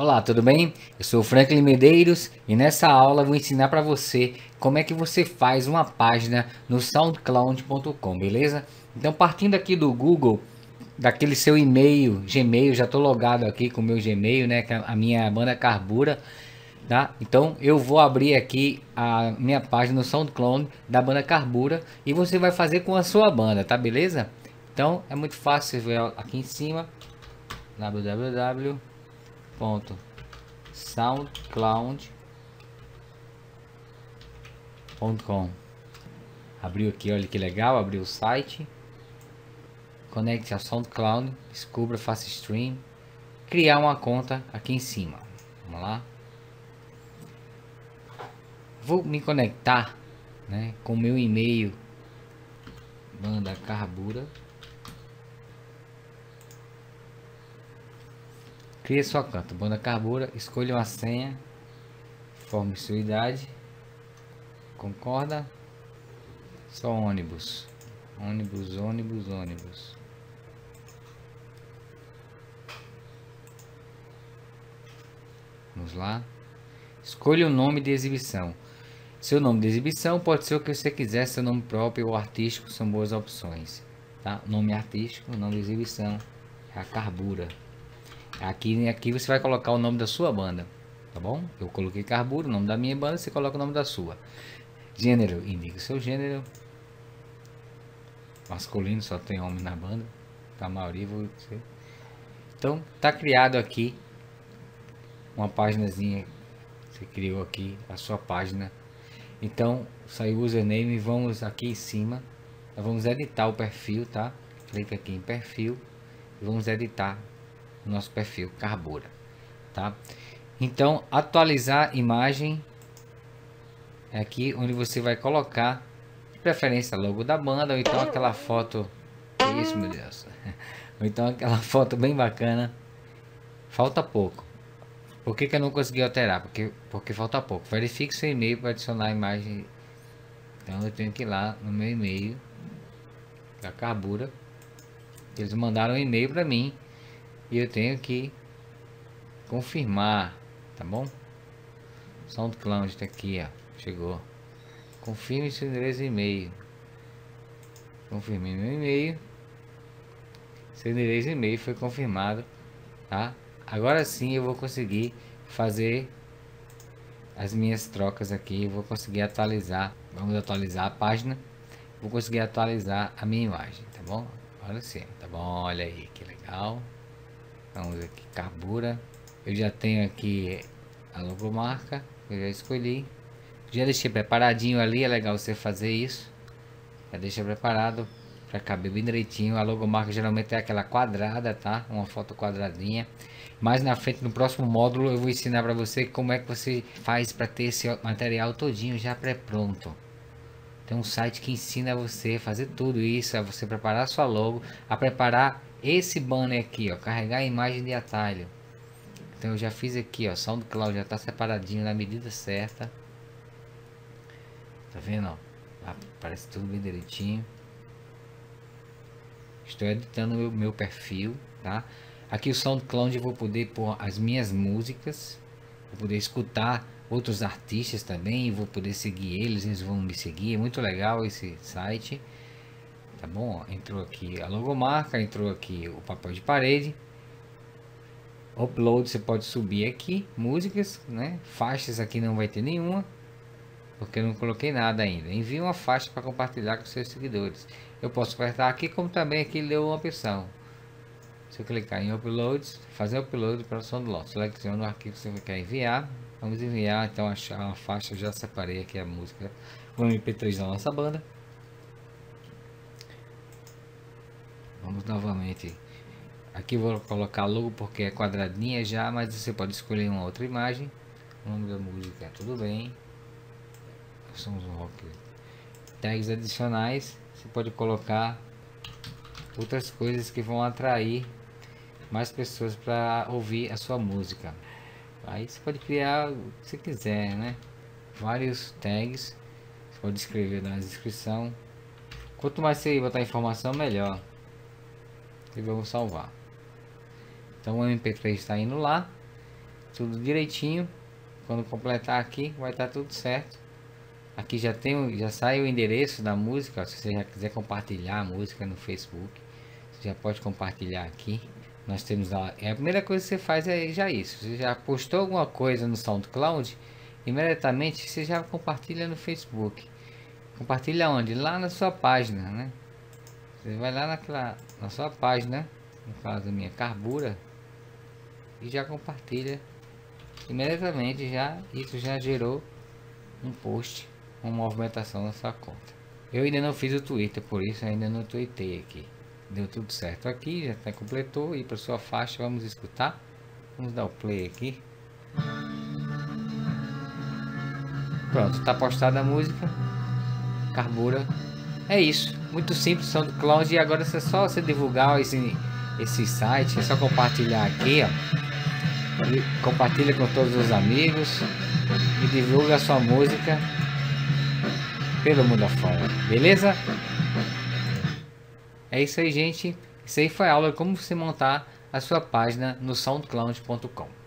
Olá, tudo bem? Eu sou o Franklin Medeiros e nessa aula vou ensinar para você como é que você faz uma página no soundcloud.com, beleza? Então partindo aqui do Google, daquele seu e-mail, Gmail, já estou logado aqui com o meu Gmail, né, que é a minha banda Carbura, tá? Então eu vou abrir aqui a minha página no SoundCloud da banda Carbura e você vai fazer com a sua banda, tá beleza? Então é muito fácil, você vê aqui em cima www www.soundcloud.com Abriu aqui, olha que legal, abriu o site. Conecte ao SoundCloud, descubra, faça stream, criar uma conta aqui em cima. Vamos lá. Vou me conectar, né, com meu e-mail banda carbura Crie sua conta, banda carbura, escolha uma senha, forme sua idade, concorda? Só ônibus, ônibus, ônibus, ônibus. Vamos lá. Escolha o nome de exibição. Seu nome de exibição pode ser o que você quiser, seu nome próprio ou artístico são boas opções. Tá? Nome artístico, nome de exibição é a Carbura. Aqui, aqui você vai colocar o nome da sua banda, tá bom? Eu coloquei Carburo, o nome da minha banda, você coloca o nome da sua. Gênero, indica o seu gênero. Masculino, só tem homem na banda. Tá, maioria você. Então, tá criado aqui uma páginazinha. Você criou aqui a sua página. Então, saiu o username. Vamos aqui em cima. Vamos editar o perfil, tá? Clica aqui em perfil. Vamos editar nosso perfil Carbura, tá? Então, atualizar imagem é aqui onde você vai colocar de preferência logo da banda ou então aquela foto isso, meu Deus. Ou então aquela foto bem bacana. Falta pouco. Por que, que eu não consegui alterar? Porque, porque falta pouco. Verifique seu e-mail para adicionar a imagem. Então eu tenho que ir lá no meu e-mail da Carbura. Eles mandaram um e-mail para mim e eu tenho que confirmar, tá bom? SoundCloud tá aqui, ó, chegou. Confirme seu endereço e-mail. Confirmei meu e-mail. Seu endereço e-mail foi confirmado, tá? Agora sim eu vou conseguir fazer as minhas trocas aqui. Eu vou conseguir atualizar. Vamos atualizar a página. Vou conseguir atualizar a minha imagem, tá bom? Olha sim, tá bom? Olha aí que legal. Vamos aqui, carbura. Eu já tenho aqui a logomarca, eu já escolhi. Já deixei preparadinho ali, é legal você fazer isso. Já deixa preparado para caber bem direitinho. A logomarca geralmente é aquela quadrada, tá? Uma foto quadradinha. Mais na frente, no próximo módulo, eu vou ensinar para você como é que você faz para ter esse material todinho já pré-pronto. Tem um site que ensina você a fazer tudo isso, a você preparar sua logo, a preparar esse banner aqui, ó, carregar a imagem de atalho. Então eu já fiz aqui, ó, SoundCloud já está separadinho na medida certa. Tá vendo, ó? Aparece tudo bem direitinho. Estou editando meu, meu perfil, tá? Aqui o SoundCloud eu vou poder pôr as minhas músicas, vou poder escutar outros artistas também, vou poder seguir eles, eles vão me seguir. É muito legal esse site tá bom? Entrou aqui a logomarca, entrou aqui o papel de parede. Upload você pode subir aqui, músicas, né? Faixas aqui não vai ter nenhuma, porque eu não coloquei nada ainda. Envie uma faixa para compartilhar com seus seguidores. Eu posso apertar aqui, como também aqui deu uma opção. Se eu clicar em Uploads, fazer upload para o SoundCloud. Selecione o arquivo que você quer enviar. Vamos enviar então a, a faixa, já separei aqui a música, o MP3 da nossa banda. Vamos novamente. Aqui vou colocar logo porque é quadradinha já, mas você pode escolher uma outra imagem. O nome da música, tudo bem. Somos um rock. Tags adicionais, você pode colocar outras coisas que vão atrair mais pessoas para ouvir a sua música. Aí você pode criar o que você quiser, né? Vários tags, você pode escrever na descrição. Quanto mais você botar informação, melhor e vamos salvar. Então o MP3 está indo lá. tudo direitinho. Quando completar aqui, vai estar tá tudo certo. Aqui já tem, já sai o endereço da música. Se você já quiser compartilhar a música no Facebook, você já pode compartilhar aqui. Nós temos. É a primeira coisa que você faz é já isso. Você já postou alguma coisa no SoundCloud, imediatamente você já compartilha no Facebook. Compartilha onde? Lá na sua página, né? Você vai lá naquela, na sua página, no caso minha carbura, e já compartilha imediatamente já isso já gerou um post uma movimentação na sua conta. Eu ainda não fiz o twitter por isso ainda não tuitei aqui. Deu tudo certo aqui já até completou e para sua faixa vamos escutar? Vamos dar o play aqui. Pronto está postada a música carbura é isso muito simples são do cloud e agora é só você divulgar esse esse site é só compartilhar aqui ó compartilha com todos os amigos e divulga a sua música pelo mundo afora, beleza? É isso aí, gente. Isso aí foi a aula de como você montar a sua página no soundcloud.com.